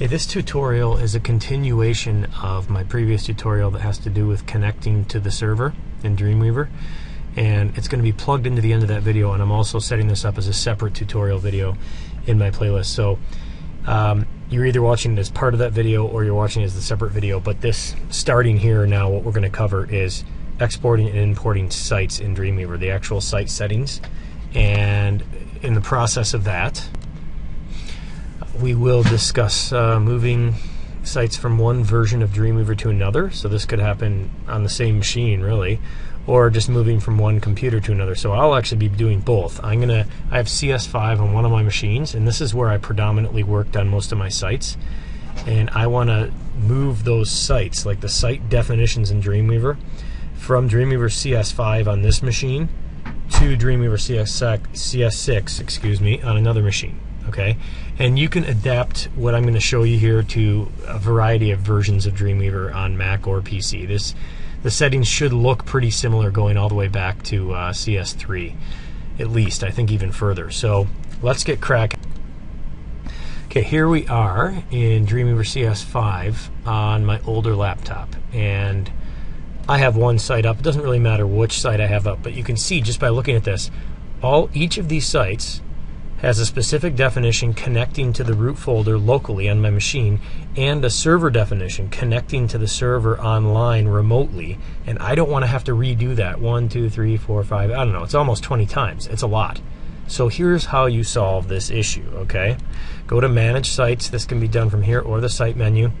Hey, this tutorial is a continuation of my previous tutorial that has to do with connecting to the server in Dreamweaver. And it's going to be plugged into the end of that video, and I'm also setting this up as a separate tutorial video in my playlist. So um, you're either watching it as part of that video or you're watching it as a separate video. But this, starting here now, what we're going to cover is exporting and importing sites in Dreamweaver, the actual site settings. And in the process of that, we will discuss uh, moving sites from one version of Dreamweaver to another. So this could happen on the same machine, really, or just moving from one computer to another. So I'll actually be doing both. I'm gonna I have CS5 on one of my machines, and this is where I predominantly worked on most of my sites. And I want to move those sites, like the site definitions in Dreamweaver, from Dreamweaver CS5 on this machine to Dreamweaver CS6, excuse me, on another machine okay? And you can adapt what I'm going to show you here to a variety of versions of Dreamweaver on Mac or PC. This the settings should look pretty similar going all the way back to uh, CS3, at least. I think even further. So let's get cracking. Okay, here we are in Dreamweaver CS5 on my older laptop, and I have one site up. It doesn't really matter which site I have up, but you can see just by looking at this, all each of these sites has a specific definition connecting to the root folder locally on my machine and a server definition connecting to the server online remotely. And I don't want to have to redo that one, two, three, four, five, I don't know, it's almost 20 times. It's a lot. So here's how you solve this issue, okay? Go to Manage Sites. This can be done from here or the Site menu.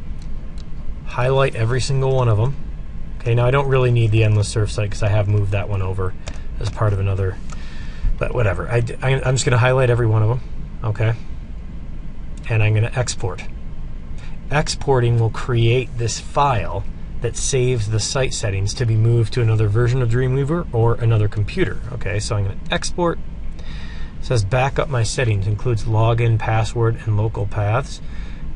Highlight every single one of them. Okay, now I don't really need the Endless Surf site because I have moved that one over as part of another but whatever. I, I, I'm just going to highlight every one of them, okay? And I'm going to export. Exporting will create this file that saves the site settings to be moved to another version of Dreamweaver or another computer. Okay, so I'm going to export. It says backup my settings includes login, password, and local paths.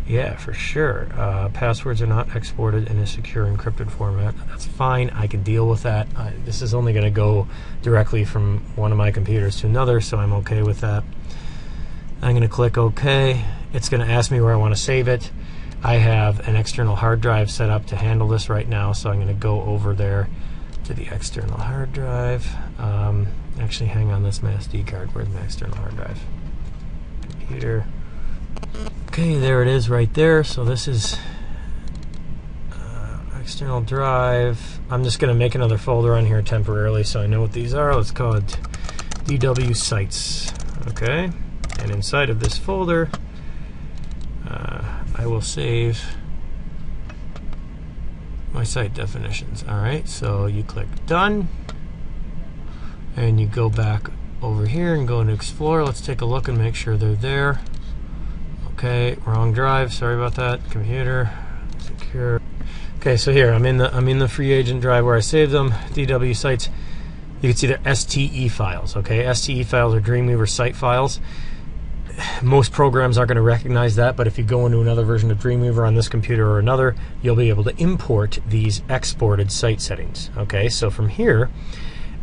Yeah, for sure. Uh, passwords are not exported in a secure encrypted format. That's fine. I can deal with that. Uh, this is only going to go directly from one of my computers to another, so I'm okay with that. I'm going to click OK. It's going to ask me where I want to save it. I have an external hard drive set up to handle this right now, so I'm going to go over there to the external hard drive. Um, actually, hang on, that's my SD card. Where's my external hard drive? Computer. Okay, there it is right there. So this is uh, external drive. I'm just going to make another folder on here temporarily so I know what these are. Let's call it DW sites. Okay, and inside of this folder, uh, I will save my site definitions. All right, so you click done, and you go back over here and go into Explorer. Let's take a look and make sure they're there. Okay, wrong drive. Sorry about that. Computer secure. Okay, so here I'm in the I'm in the FreeAgent drive where I saved them. DW sites. You can see they're STE files. Okay, STE files are Dreamweaver site files. Most programs aren't going to recognize that, but if you go into another version of Dreamweaver on this computer or another, you'll be able to import these exported site settings. Okay, so from here,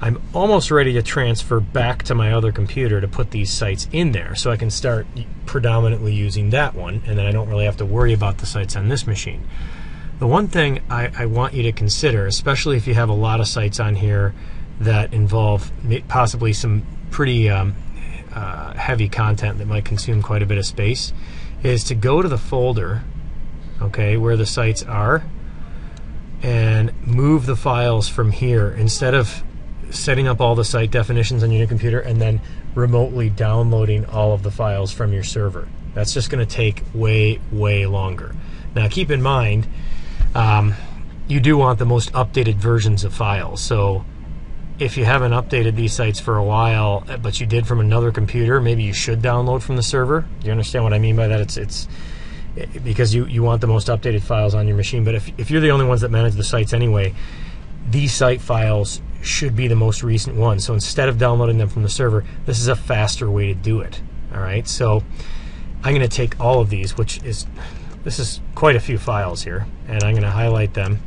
I'm almost ready to transfer back to my other computer to put these sites in there so I can start predominantly using that one and then I don't really have to worry about the sites on this machine. The one thing I, I want you to consider, especially if you have a lot of sites on here that involve possibly some pretty um, uh, heavy content that might consume quite a bit of space, is to go to the folder, okay, where the sites are, and move the files from here instead of setting up all the site definitions on your computer and then remotely downloading all of the files from your server. That's just going to take way, way longer. Now, keep in mind, um, you do want the most updated versions of files. So, if you haven't updated these sites for a while, but you did from another computer, maybe you should download from the server. Do you understand what I mean by that? It's it's because you, you want the most updated files on your machine. But if, if you're the only ones that manage the sites anyway, these site files should be the most recent one. So instead of downloading them from the server, this is a faster way to do it. All right, so I'm going to take all of these, which is this is quite a few files here, and I'm going to highlight them.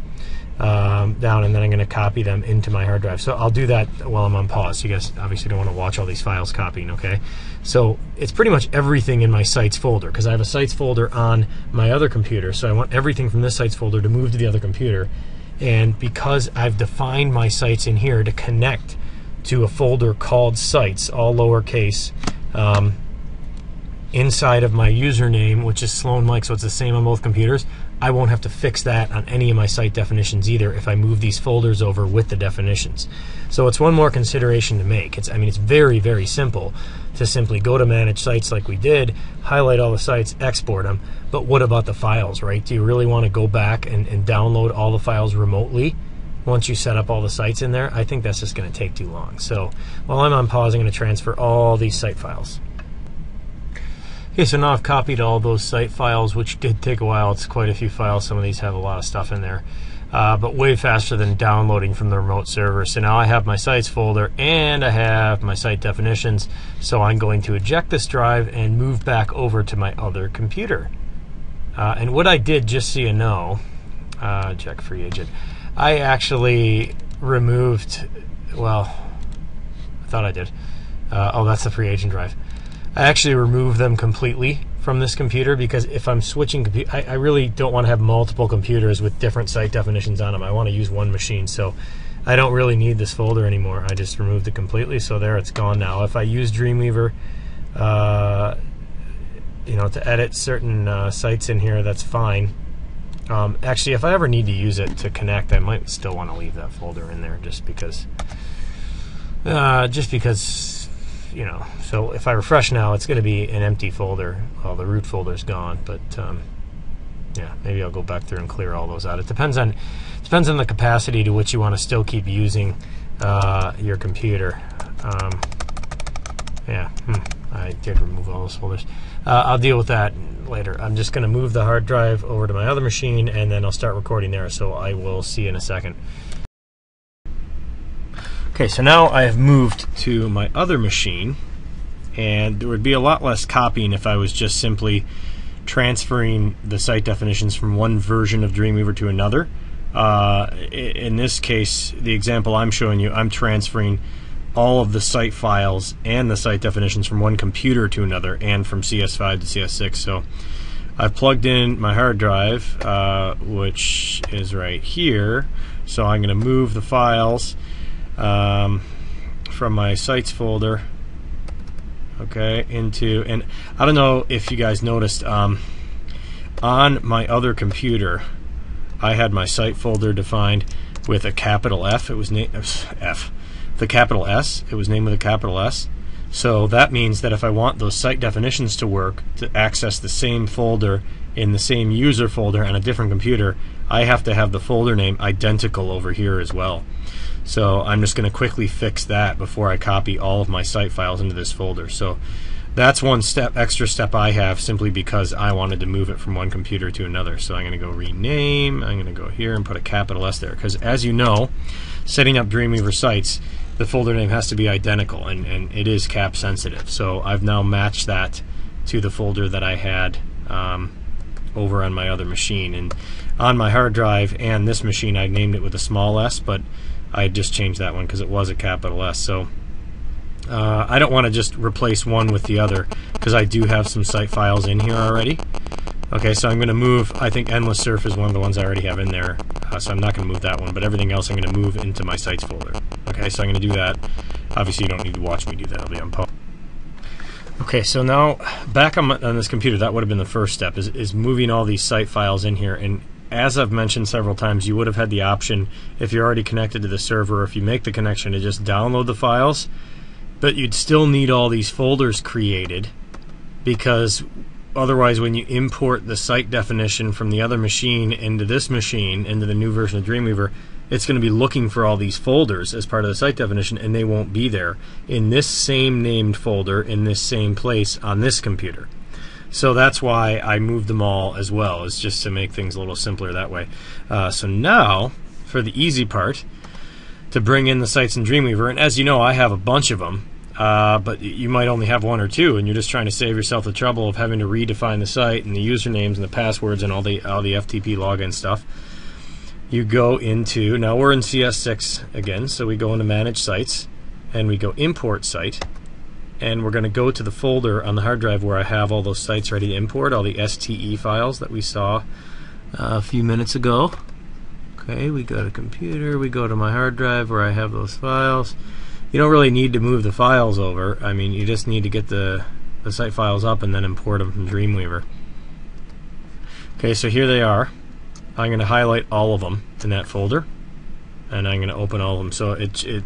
um, down, and then I'm going to copy them into my hard drive. So I'll do that while I'm on pause. You guys obviously don't want to watch all these files copying, okay? So it's pretty much everything in my sites folder because I have a sites folder on my other computer. So I want everything from this sites folder to move to the other computer. And because I've defined my sites in here to connect to a folder called sites, all lowercase, um, inside of my username, which is Sloan Mike, so it's the same on both computers, I won't have to fix that on any of my site definitions either if I move these folders over with the definitions. So it's one more consideration to make. It's, I mean, it's very, very simple to simply go to manage sites like we did, highlight all the sites, export them. But what about the files, right? Do you really want to go back and, and download all the files remotely? once you set up all the sites in there, I think that's just going to take too long. So while I'm on pause, I'm going to transfer all these site files. Okay, so now I've copied all those site files, which did take a while. It's quite a few files. Some of these have a lot of stuff in there, uh, but way faster than downloading from the remote server. So now I have my sites folder and I have my site definitions. So I'm going to eject this drive and move back over to my other computer. Uh, and what I did, just so you know, uh, check FreeAgent, I actually removed, well, I thought I did. Uh, oh, that's the FreeAgent drive. I actually removed them completely from this computer because if I'm switching, I, I really don't want to have multiple computers with different site definitions on them. I want to use one machine, so I don't really need this folder anymore. I just removed it completely, so there it's gone now. If I use Dreamweaver, uh, you know, to edit certain uh, sites in here, that's fine. Um, actually, if I ever need to use it to connect, I might still want to leave that folder in there just because, uh, just because you know, so if I refresh now, it's going to be an empty folder. Well, the root folder's gone, but um, yeah, maybe I'll go back through and clear all those out. It depends on depends on the capacity to which you want to still keep using uh, your computer. Um, yeah, hmm, I did remove all those folders. Uh, I'll deal with that later. I'm just going to move the hard drive over to my other machine, and then I'll start recording there. So I will see you in a second. Okay, so now I have moved to my other machine, and there would be a lot less copying if I was just simply transferring the site definitions from one version of Dreamweaver to another. Uh, in this case, the example I'm showing you, I'm transferring all of the site files and the site definitions from one computer to another and from CS5 to CS6. So I've plugged in my hard drive, uh, which is right here. So I'm going to move the files um, from my sites folder okay into and I don't know if you guys noticed um, on my other computer I had my site folder defined with a capital F. It was named F. The capital S. It was named with a capital S. So that means that if I want those site definitions to work to access the same folder in the same user folder on a different computer I have to have the folder name identical over here as well so I'm just going to quickly fix that before I copy all of my site files into this folder. So that's one step, extra step I have simply because I wanted to move it from one computer to another. So I'm going to go rename. I'm going to go here and put a capital S there because as you know, setting up Dreamweaver sites, the folder name has to be identical and, and it is cap sensitive. So I've now matched that to the folder that I had um, over on my other machine. And on my hard drive and this machine, I named it with a small s, but I just changed that one because it was a capital S. So uh, I don't want to just replace one with the other because I do have some site files in here already. Okay, so I'm going to move, I think Endless Surf is one of the ones I already have in there, uh, so I'm not going to move that one, but everything else I'm going to move into my sites folder. Okay, so I'm going to do that. Obviously, you don't need to watch me do that, I'll be on. Okay, so now back on, on, this computer, that would have been the first step, is, is moving all these site files in here. And as I've mentioned several times, you would have had the option, if you're already connected to the server, or if you make the connection, to just download the files, but you'd still need all these folders created because otherwise when you import the site definition from the other machine into this machine, into the new version of Dreamweaver, it's going to be looking for all these folders as part of the site definition and they won't be there in this same named folder in this same place on this computer. So that's why I moved them all as well, is just to make things a little simpler that way. Uh, so now, for the easy part, to bring in the sites in Dreamweaver, and as you know, I have a bunch of them, uh, but you might only have one or two, and you're just trying to save yourself the trouble of having to redefine the site and the usernames and the passwords and all the all the FTP login stuff. You go into, now we're in CS6 again, so we go into Manage Sites, and we go Import Site, and we're going to go to the folder on the hard drive where I have all those sites ready to import, all the STE files that we saw uh, a few minutes ago. Okay, we go to computer, we go to my hard drive where I have those files. You don't really need to move the files over. I mean, you just need to get the, the site files up and then import them from Dreamweaver. Okay, so here they are. I'm going to highlight all of them in that folder, and I'm going to open all of them. So it, it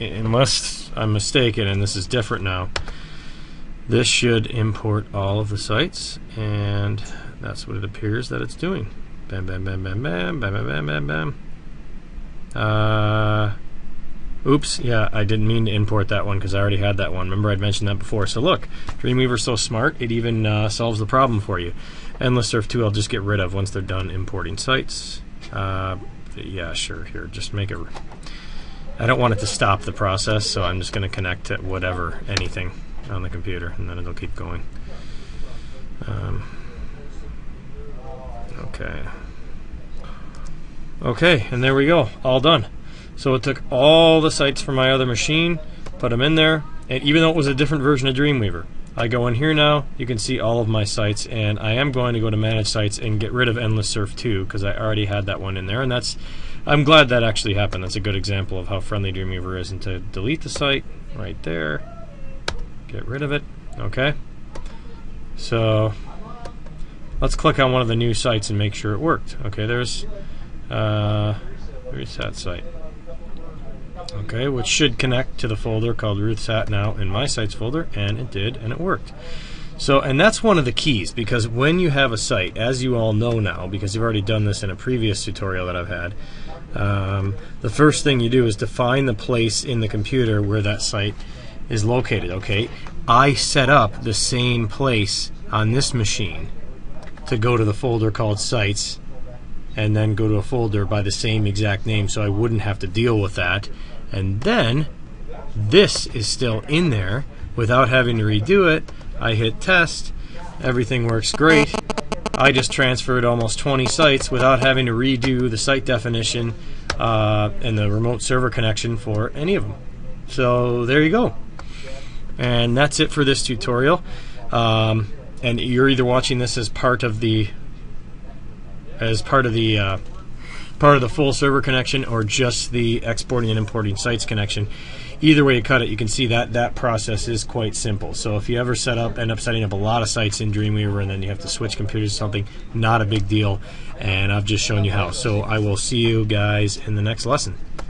unless I'm mistaken, and this is different now, this should import all of the sites, and that's what it appears that it's doing. Bam, bam, bam, bam, bam, bam, bam, bam, bam. Uh, oops, yeah, I didn't mean to import that one because I already had that one. Remember I'd mentioned that before. So look, Dreamweaver's so smart, it even uh, solves the problem for you. Endless Surf 2 I'll just get rid of once they're done importing sites. Uh, yeah, sure, here, just make it I don't want it to stop the process, so I'm just going to connect to whatever, anything on the computer, and then it'll keep going. Um, okay. Okay, and there we go, all done. So it took all the sites from my other machine, put them in there, and even though it was a different version of Dreamweaver, I go in here now, you can see all of my sites, and I am going to go to Manage Sites and get rid of Endless Surf 2, because I already had that one in there, and that's I'm glad that actually happened. That's a good example of how friendly Dreamweaver is. And to delete the site, right there, get rid of it. Okay. So let's click on one of the new sites and make sure it worked. Okay, there's uh, there's that site. Okay, which should connect to the folder called RuthSat now in my sites folder, and it did, and it worked. So, and that's one of the keys because when you have a site, as you all know now, because you've already done this in a previous tutorial that I've had, um, the first thing you do is define the place in the computer where that site is located. Okay, I set up the same place on this machine to go to the folder called sites and then go to a folder by the same exact name so I wouldn't have to deal with that. And then this is still in there without having to redo it I hit test, everything works great. I just transferred almost 20 sites without having to redo the site definition uh, and the remote server connection for any of them. So there you go. And that's it for this tutorial. Um, and you're either watching this as part of the as part of the uh, part of the full server connection or just the exporting and importing sites connection either way you cut it, you can see that that process is quite simple. So if you ever set up, end up setting up a lot of sites in Dreamweaver and then you have to switch computers or something, not a big deal. And I've just shown you how. So I will see you guys in the next lesson.